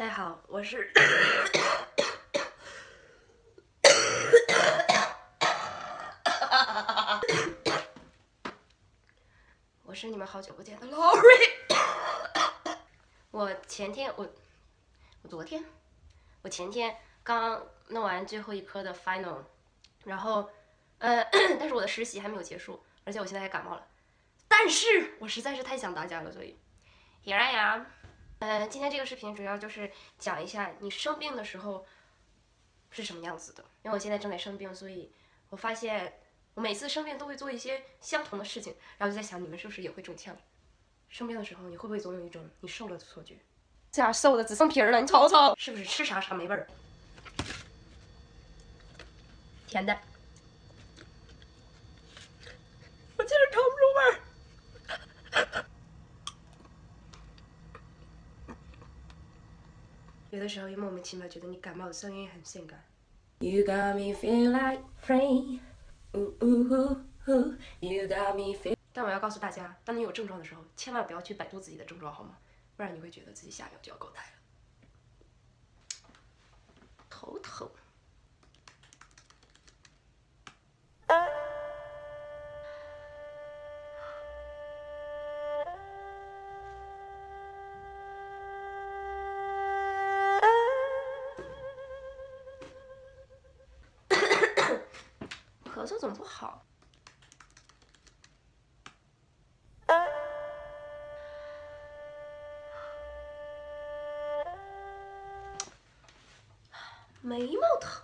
大家好，我是，我是你们好久不见的 Lori。我前天我我昨天我前天刚弄完最后一科的 final，然后呃，但是我的实习还没有结束，而且我现在还感冒了。但是我实在是太想大家了，所以 here I am。呃，今天这个视频主要就是讲一下你生病的时候是什么样子的。因为我现在正在生病，所以我发现我每次生病都会做一些相同的事情，然后就在想你们是不是也会中枪？生病的时候你会不会总有一种你瘦了的错觉？这样瘦的只剩皮儿了，你瞅瞅，是不是吃啥啥没味儿？甜的，我竟然尝不出味儿。有的时候又莫名其妙觉得你感冒的声音很性感。You got me feel like free, ooh ooh ooh, you got me feel。但我要告诉大家，当你有症状的时候，千万不要去百度自己的症状，好吗？不然你会觉得自己下一秒就要狗带了。头疼。咳嗽总不好。眉毛疼，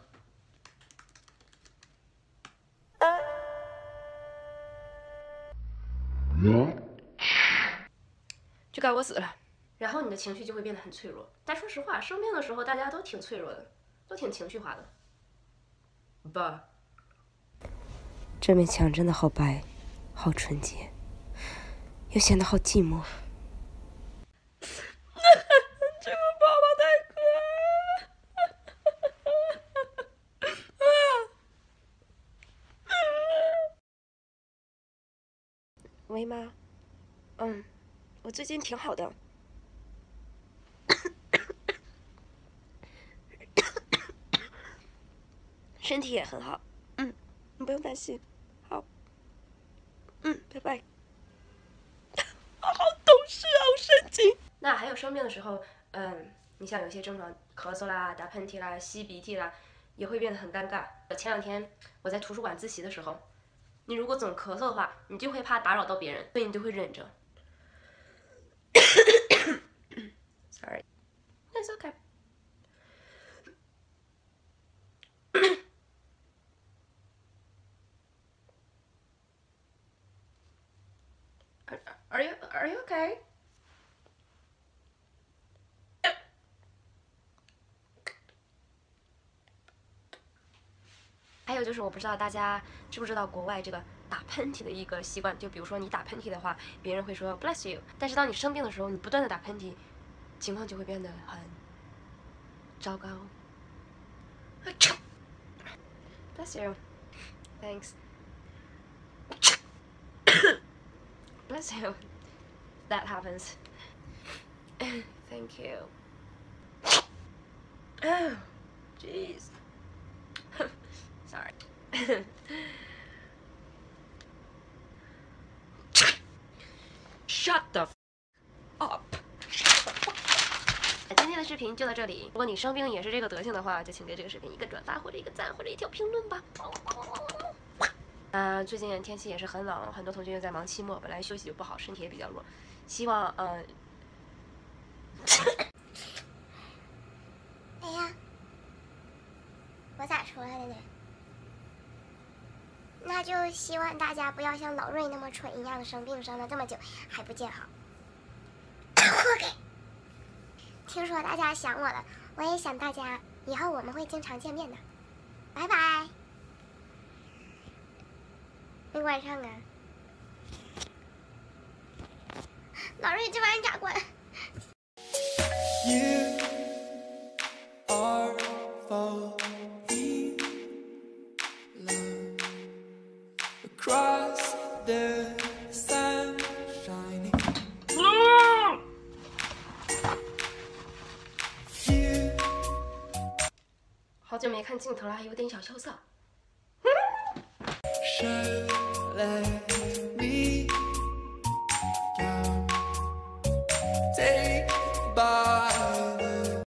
就该我死了。然后你的情绪就会变得很脆弱。但说实话，生病的时候大家都挺脆弱的，都挺情绪化的。爸，这面墙真的好白，好纯洁，又显得好寂寞。这个宝宝太可爱了。喂妈，嗯，我最近挺好的。身体也很好，你不用担心，好，嗯，拜拜。我 好懂事啊，好神经。那还有生病的时候，嗯，你像有些症状，咳嗽啦、打喷嚏啦、吸鼻涕啦，也会变得很尴尬。前两天我在图书馆自习的时候，你如果总咳嗽的话，你就会怕打扰到别人，所以你就会忍着。Are, are you are you okay? 还有就是，我不知道大家知不知道国外这个打喷嚏的一个习惯，就比如说你打喷嚏的话，别人会说 bless you，但是当你生病的时候，你不断的打喷嚏，情况就会变得很糟糕。Bless you, thanks. Bless you. That happens. Thank you. Oh, jeez. Sorry. Shut the up. 今天的视频就到这里。如果你生病也是这个德行的话，就请给这个视频一个转发或者一个赞或者一条评论吧。 啊，最近天气也是很冷，很多同学又在忙期末，本来休息就不好，身体也比较弱。希望嗯。哎呀，我咋出来的呢？那就希望大家不要像老瑞那么蠢一样生病，生了这么久还不见好。听说大家想我了，我也想大家，以后我们会经常见面的。拜拜。晚上啊，老瑞这玩意咋关？好久没看镜头了，还有点小羞涩。left.